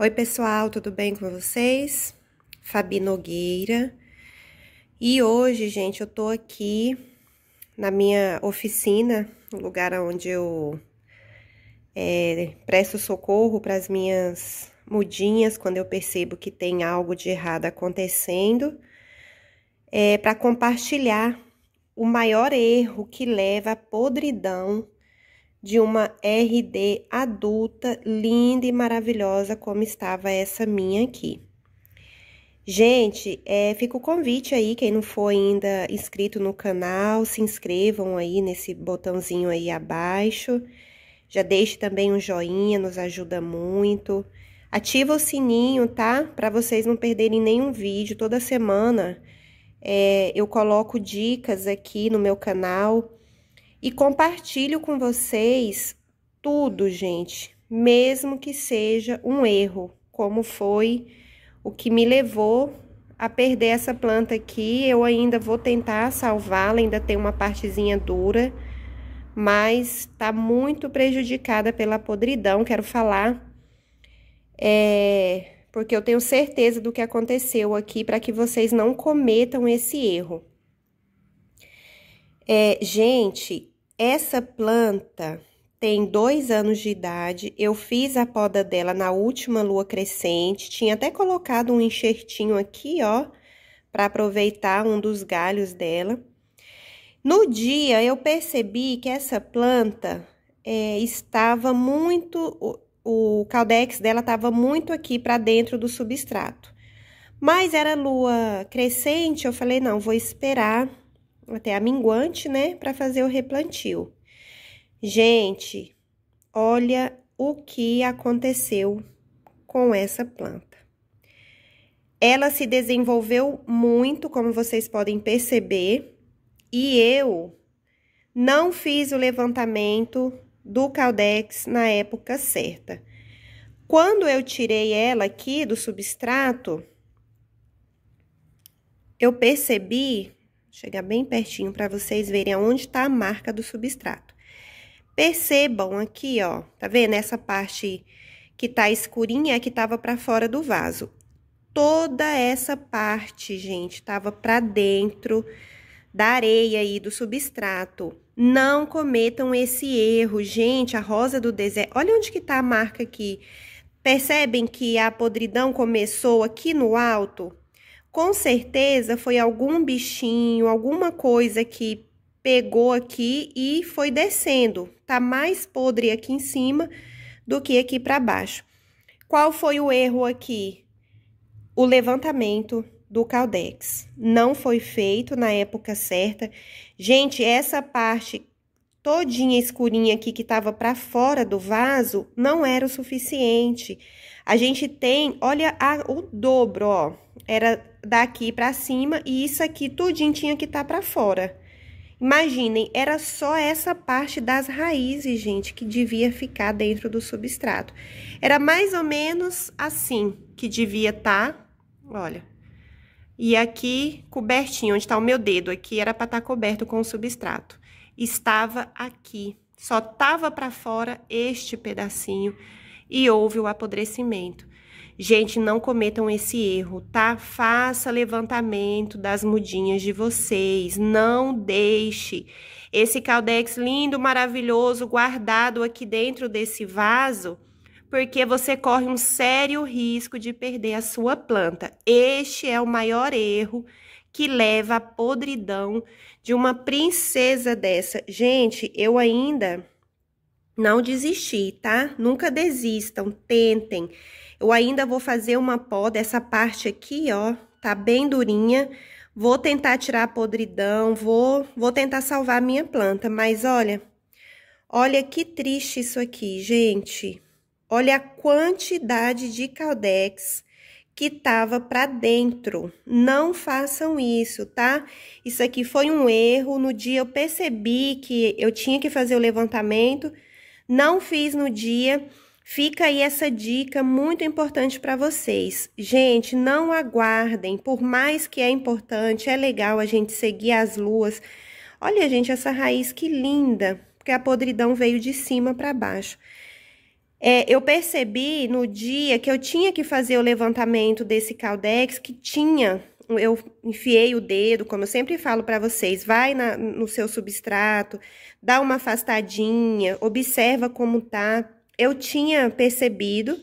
Oi, pessoal, tudo bem com vocês? Fabi Nogueira. E hoje, gente, eu tô aqui na minha oficina, no lugar onde eu é, presto socorro para as minhas mudinhas quando eu percebo que tem algo de errado acontecendo, é, para compartilhar o maior erro que leva à podridão de uma RD adulta, linda e maravilhosa, como estava essa minha aqui. Gente, é, fica o convite aí, quem não for ainda inscrito no canal, se inscrevam aí nesse botãozinho aí abaixo. Já deixe também um joinha, nos ajuda muito. Ativa o sininho, tá? Para vocês não perderem nenhum vídeo. Toda semana é, eu coloco dicas aqui no meu canal e compartilho com vocês tudo, gente, mesmo que seja um erro, como foi o que me levou a perder essa planta aqui. Eu ainda vou tentar salvá-la, ainda tem uma partezinha dura, mas tá muito prejudicada pela podridão. Quero falar, é, porque eu tenho certeza do que aconteceu aqui para que vocês não cometam esse erro. É, gente, essa planta tem dois anos de idade. Eu fiz a poda dela na última lua crescente. Tinha até colocado um enxertinho aqui, ó, para aproveitar um dos galhos dela. No dia, eu percebi que essa planta é, estava muito. O, o caldex dela estava muito aqui para dentro do substrato. Mas era lua crescente, eu falei, não, vou esperar até a minguante, né, para fazer o replantio. Gente, olha o que aconteceu com essa planta. Ela se desenvolveu muito, como vocês podem perceber, e eu não fiz o levantamento do Caldex na época certa. Quando eu tirei ela aqui do substrato, eu percebi chegar bem pertinho para vocês verem aonde está a marca do substrato. Percebam aqui, ó, tá vendo? Essa parte que tá escurinha é que tava para fora do vaso. Toda essa parte, gente, tava para dentro da areia aí do substrato. Não cometam esse erro, gente. A rosa do deserto, olha onde que tá a marca aqui. Percebem que a podridão começou aqui no alto? Com certeza foi algum bichinho, alguma coisa que pegou aqui e foi descendo. Tá mais podre aqui em cima do que aqui para baixo. Qual foi o erro aqui? O levantamento do caldex. Não foi feito na época certa. Gente, essa parte todinha escurinha aqui que tava para fora do vaso não era o suficiente. A gente tem, olha a, o dobro, ó. Era daqui para cima e isso aqui tudinho tinha que estar tá para fora. Imaginem, era só essa parte das raízes, gente, que devia ficar dentro do substrato. Era mais ou menos assim que devia estar, tá, olha. E aqui, cobertinho, onde está o meu dedo, aqui era para estar tá coberto com o substrato. Estava aqui, só tava para fora este pedacinho e houve o apodrecimento. Gente, não cometam esse erro, tá? Faça levantamento das mudinhas de vocês. Não deixe esse caldex lindo, maravilhoso, guardado aqui dentro desse vaso, porque você corre um sério risco de perder a sua planta. Este é o maior erro que leva à podridão de uma princesa dessa. Gente, eu ainda não desisti, tá? Nunca desistam, tentem. Eu ainda vou fazer uma poda, essa parte aqui, ó, tá bem durinha. Vou tentar tirar a podridão, vou, vou tentar salvar a minha planta, mas olha, olha que triste isso aqui, gente. Olha a quantidade de caldex que tava para dentro. Não façam isso, tá? Isso aqui foi um erro. No dia eu percebi que eu tinha que fazer o levantamento, não fiz no dia Fica aí essa dica muito importante para vocês. Gente, não aguardem, por mais que é importante, é legal a gente seguir as luas. Olha, gente, essa raiz que linda, porque a podridão veio de cima para baixo. É, eu percebi no dia que eu tinha que fazer o levantamento desse caldex, que tinha, eu enfiei o dedo, como eu sempre falo para vocês, vai na, no seu substrato, dá uma afastadinha, observa como tá. Eu tinha percebido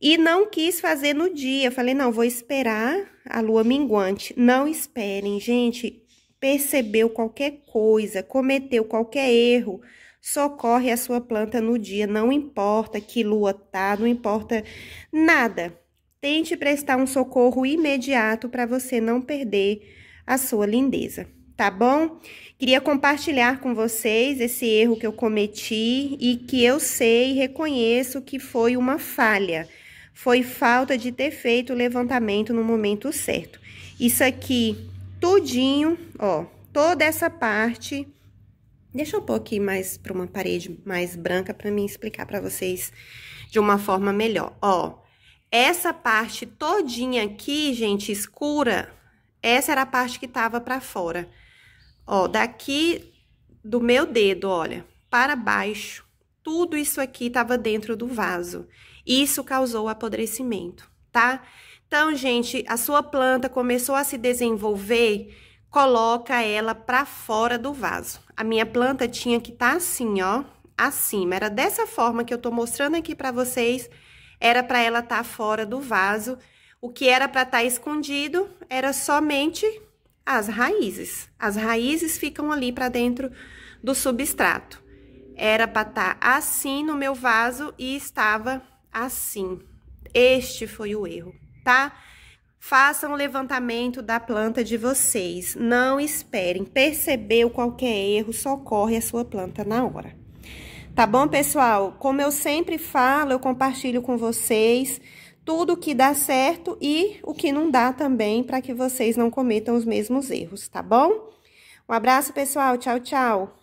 e não quis fazer no dia. falei, não, vou esperar a lua minguante. Não esperem, gente. Percebeu qualquer coisa, cometeu qualquer erro, socorre a sua planta no dia, não importa que lua tá, não importa nada. Tente prestar um socorro imediato para você não perder a sua lindeza, tá bom? Queria compartilhar com vocês esse erro que eu cometi e que eu sei e reconheço que foi uma falha. Foi falta de ter feito o levantamento no momento certo. Isso aqui, tudinho, ó, toda essa parte Deixa eu pôr aqui mais para uma parede mais branca para mim explicar para vocês de uma forma melhor. Ó, essa parte todinha aqui, gente, escura, essa era a parte que tava para fora. Ó, daqui do meu dedo, olha, para baixo, tudo isso aqui tava dentro do vaso. Isso causou apodrecimento, tá? Então, gente, a sua planta começou a se desenvolver coloca ela para fora do vaso. A minha planta tinha que estar tá assim, ó, acima. Era dessa forma que eu tô mostrando aqui para vocês, era para ela estar tá fora do vaso. O que era para estar tá escondido era somente as raízes. As raízes ficam ali para dentro do substrato. Era para estar tá assim no meu vaso e estava assim. Este foi o erro, tá? Façam o levantamento da planta de vocês. Não esperem. Percebeu qualquer erro, socorre a sua planta na hora. Tá bom, pessoal? Como eu sempre falo, eu compartilho com vocês tudo o que dá certo e o que não dá também, para que vocês não cometam os mesmos erros, tá bom? Um abraço, pessoal. Tchau, tchau.